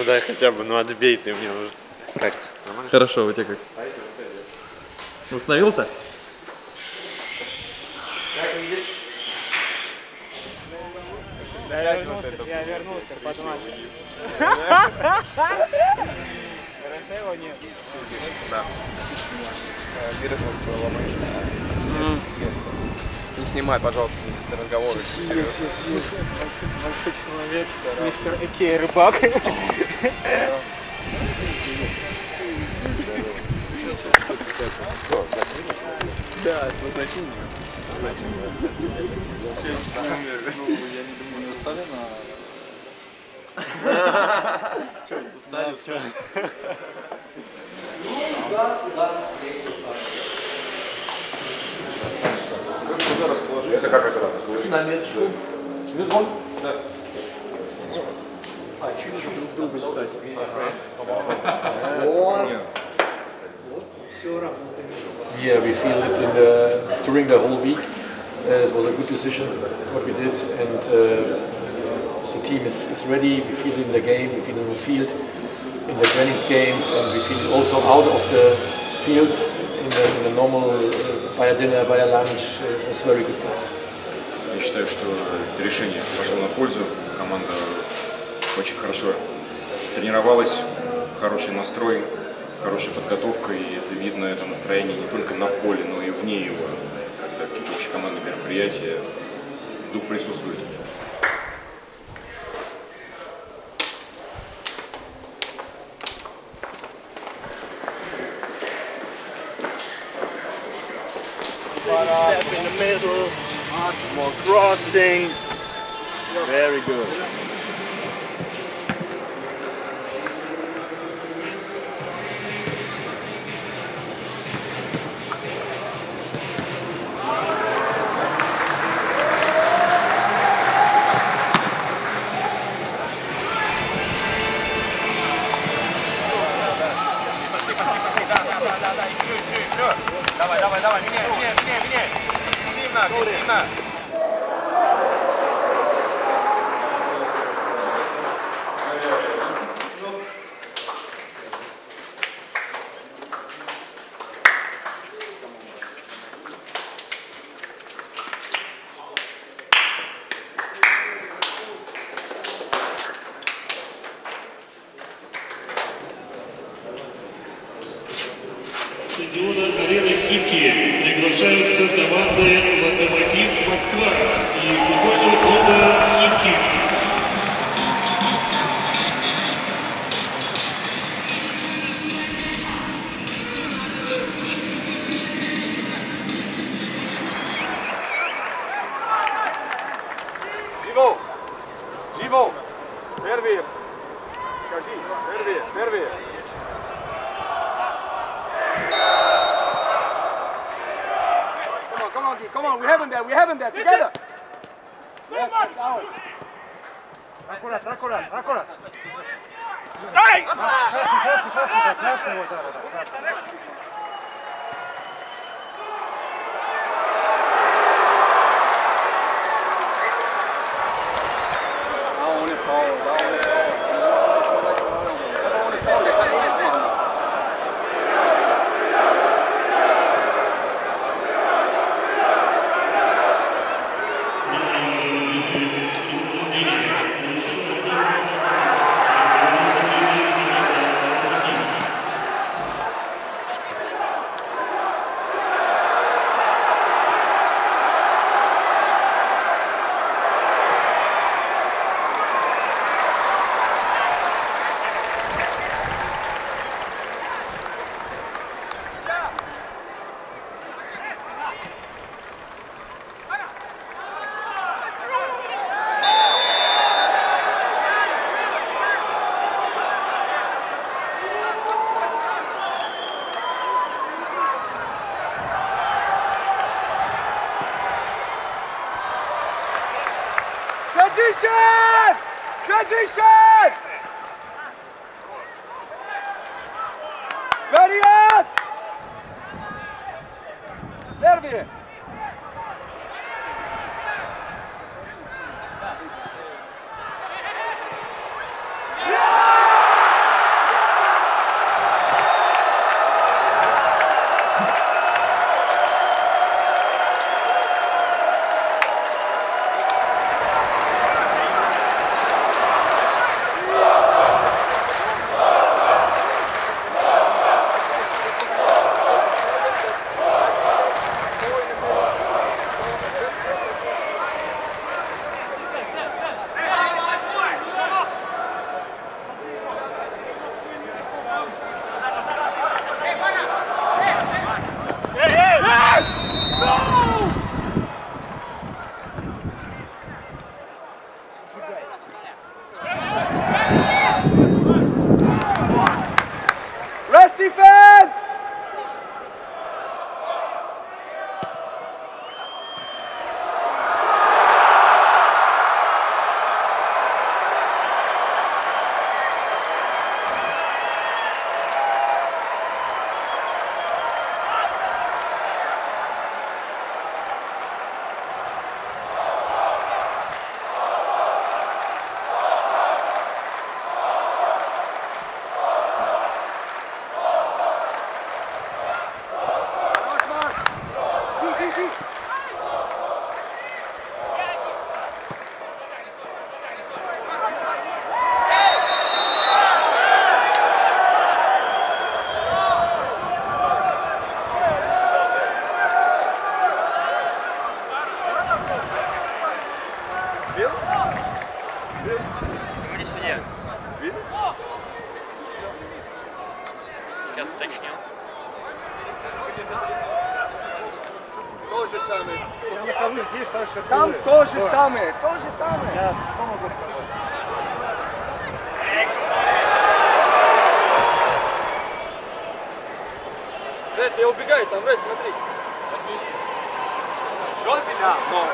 Ну дай хотя бы, ну отбей ты мне уже. Как Хорошо, у тебя как? Установился? Я вернулся, я вернулся под матч. Хорошо его нет. Не снимай, пожалуйста, если разговоры. Большой человек, мистер Экей Рыбак. Да, с назначением. Это как это надо слышно? На меточку. Звон? Да. А, чуть-чуть друг друга, кстати. Yeah, we feel it in the, during the whole week. Uh, it was a good decision what we did, and uh, the team is, is ready. We feel it in the game, we feel it in the field, in the training games, and we feel it also out of the field in the, in the normal uh, by a dinner, by a lunch. It was very good for us. Я считаю, что это решение пошло на пользу. Команда очень хорошо тренировалась, хороший настрой, хорошая подготовка, и это видно, это настроение не только на поле, но и вне его, когда какие-то общекомандные мероприятия, дух присутствует. more crossing. Very good. Давай, давай, давай, меняй, меняй, меняй, меняй. Сильно, сильно. I want it forward, I want it forward. Defense! Говори судья. Видел? Сейчас уточню. То же самое. Здесь, так, Там то же самое, то же самое. Я что могу сказать? Рейс, я убегаю, там Рейс, смотри. Желтый, да, но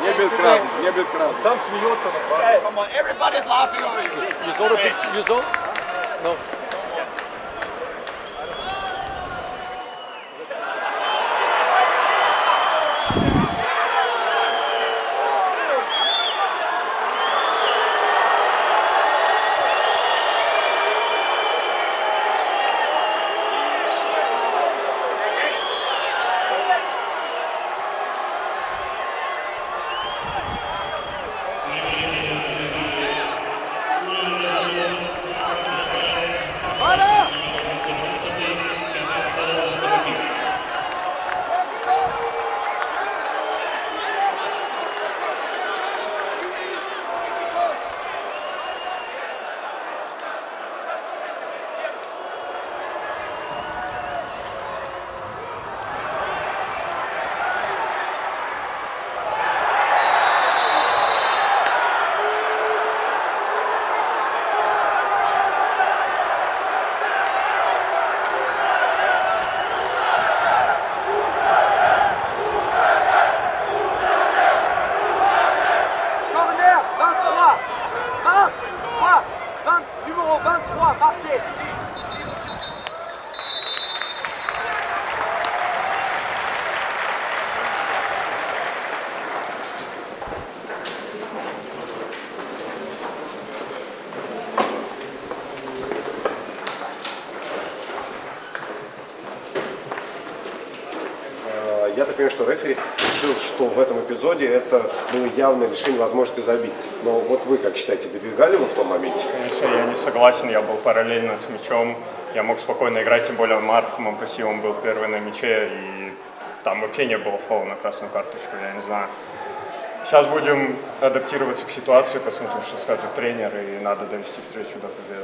не бил красный, не бил красный. Сам смеется над вами. Come on, everybody's laughing over it. You saw the picture? You saw? No. Понимаю, что рефери решил, что в этом эпизоде это было явное решение возможности забить. Но вот вы как считаете, добегали вы в том моменте? Конечно, я не согласен, я был параллельно с мячом, я мог спокойно играть, тем более Марк он был первый на мяче, и там вообще не было фола на красную карточку, я не знаю. Сейчас будем адаптироваться к ситуации, посмотрим, что скажет тренер, и надо довести встречу до победы.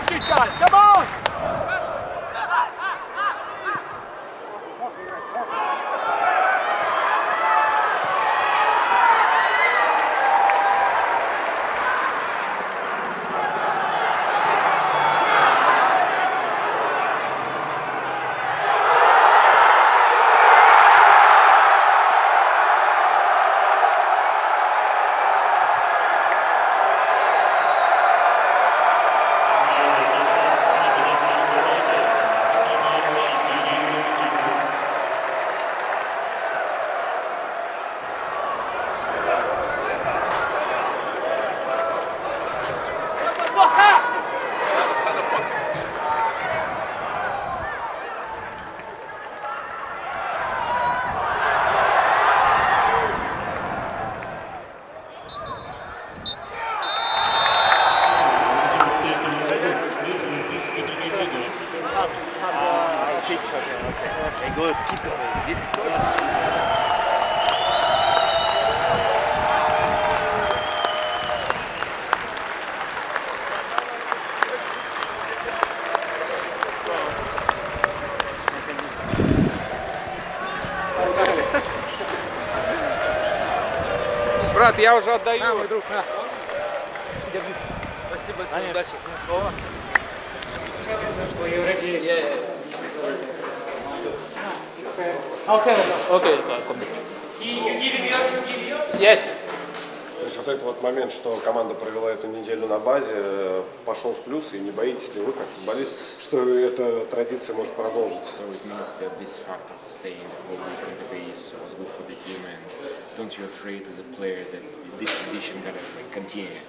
Good shit, guys. Come on! Going. This is good. Брат, я уже отдаю. На, мой друг, на. Держи. Спасибо большое, удачи. О. Okay, okay, come. Yes. То есть вот этот вот момент, что команда провела эту неделю на базе, э, пошел в плюс, и не боитесь ли вы, как футболист, что эта традиция может продолжиться? So it means that this fact of staying the whole week on the base was good for the team and don't you afraid as a player that this tradition gonna like, continue?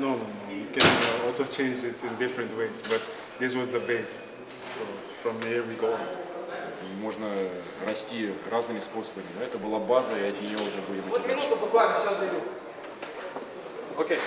No, no, no. We can uh, also change this in different ways, but this was the base. So from here we go on. Можно расти разными способами, это была база, и от нее уже будем идти дальше. Минуту буквально, сейчас зайду. Okay.